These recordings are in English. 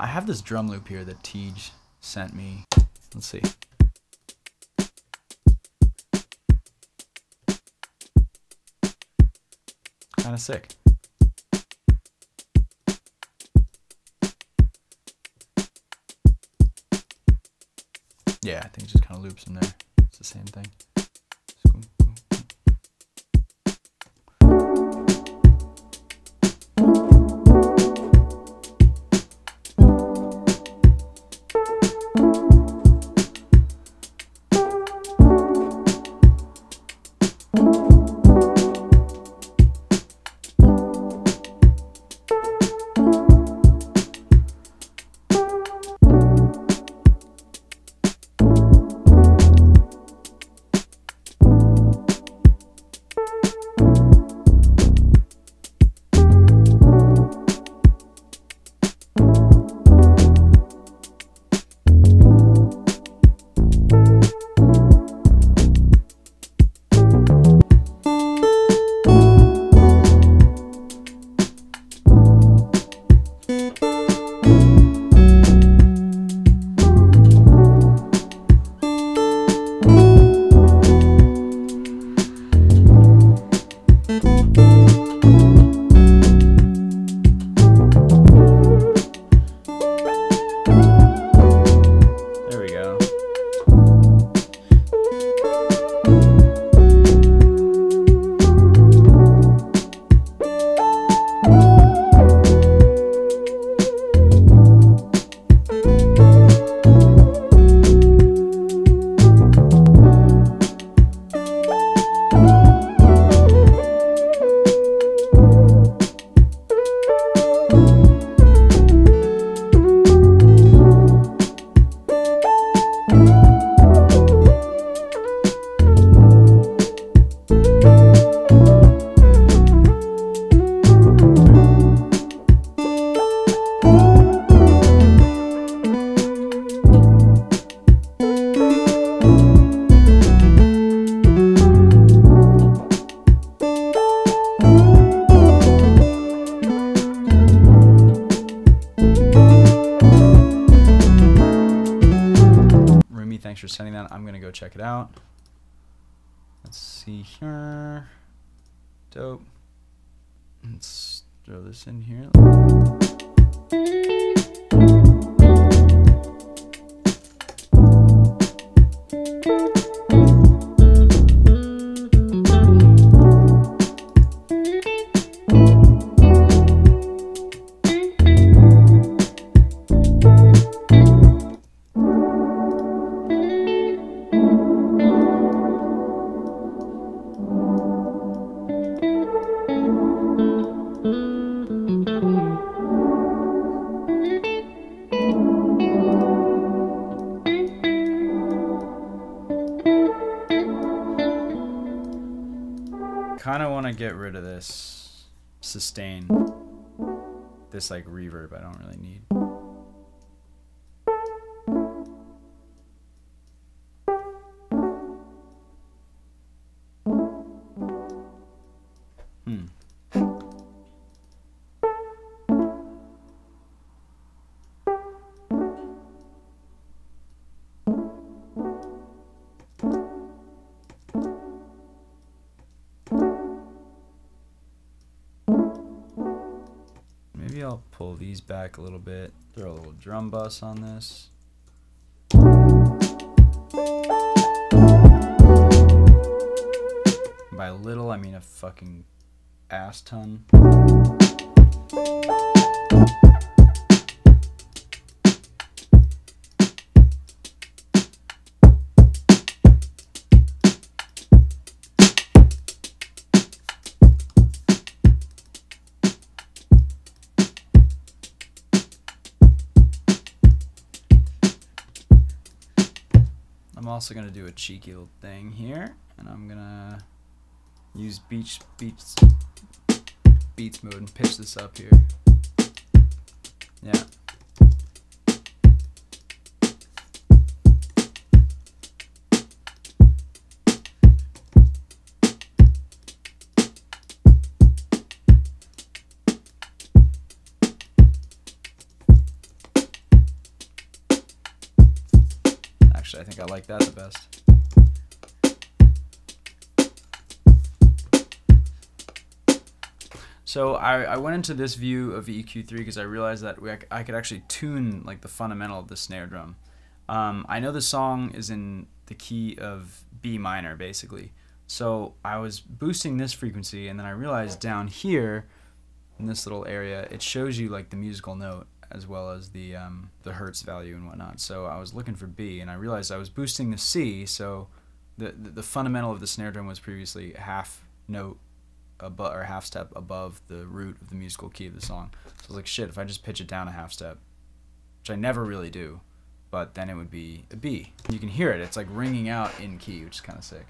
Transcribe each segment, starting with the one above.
I have this drum loop here that Teej sent me. Let's see. Kind of sick. Yeah, I think it just kind of loops in there. It's the same thing. Sending that. I'm gonna go check it out. Let's see here. Dope. Let's throw this in here. I kind of want to get rid of this sustain. This like reverb I don't really need. I'll pull these back a little bit. Throw a little drum bus on this. By little, I mean a fucking ass ton. I'm also gonna do a cheeky little thing here, and I'm gonna use beach beats beats mode and pitch this up here. Yeah. Actually, I think I like that the best. So I, I went into this view of EQ3 because I realized that we, I could actually tune like the fundamental of the snare drum. Um, I know the song is in the key of B minor basically. So I was boosting this frequency and then I realized down here in this little area it shows you like the musical note as well as the um, the hertz value and whatnot. So I was looking for B and I realized I was boosting the C so the, the, the fundamental of the snare drum was previously half note above or half step above the root of the musical key of the song. So I was like, shit, if I just pitch it down a half step, which I never really do, but then it would be a B. You can hear it. It's like ringing out in key, which is kind of sick.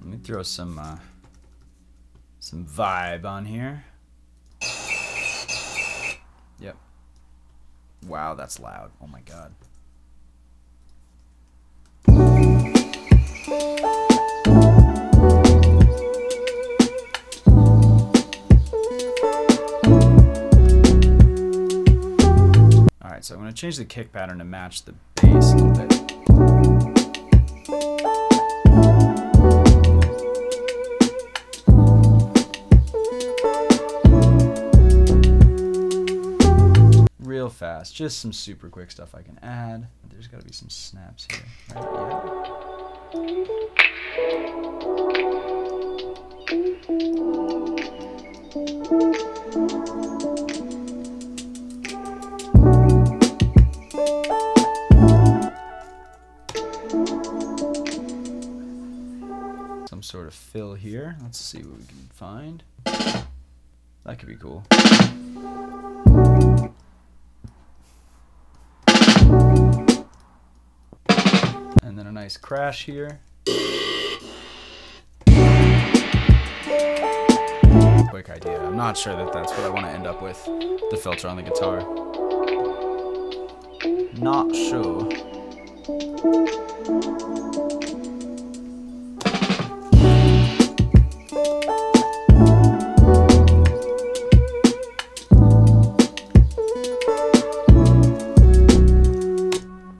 Let me throw some uh, some vibe on here. Yep. Wow, that's loud. Oh my god. Alright, so I'm going to change the kick pattern to match the Fast, just some super quick stuff I can add. There's got to be some snaps here. Right? Yeah. sort of fill here. Let's see what we can find. That could be cool. And then a nice crash here. Quick idea. I'm not sure that that's what I want to end up with, the filter on the guitar. Not sure.